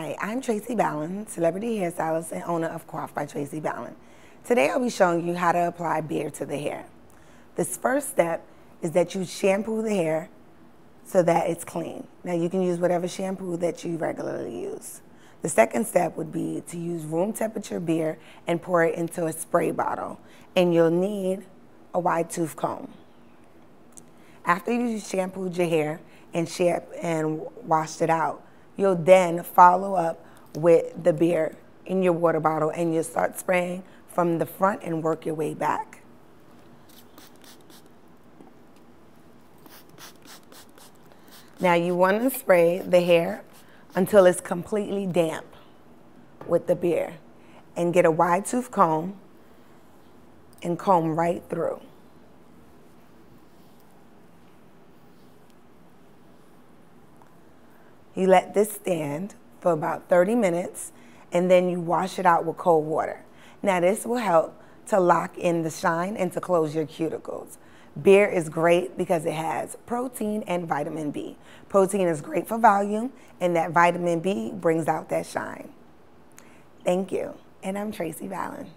Hi, I'm Tracy Balan, celebrity hairstylist and owner of Coiffed by Tracy Balan. Today I'll be showing you how to apply beer to the hair. This first step is that you shampoo the hair so that it's clean. Now you can use whatever shampoo that you regularly use. The second step would be to use room temperature beer and pour it into a spray bottle. And you'll need a wide tooth comb. After you shampooed your hair and, and washed it out, You'll then follow up with the beer in your water bottle and you'll start spraying from the front and work your way back. Now you want to spray the hair until it's completely damp with the beer and get a wide tooth comb and comb right through. You let this stand for about 30 minutes and then you wash it out with cold water. Now this will help to lock in the shine and to close your cuticles. Beer is great because it has protein and vitamin B. Protein is great for volume and that vitamin B brings out that shine. Thank you. And I'm Tracy Balan.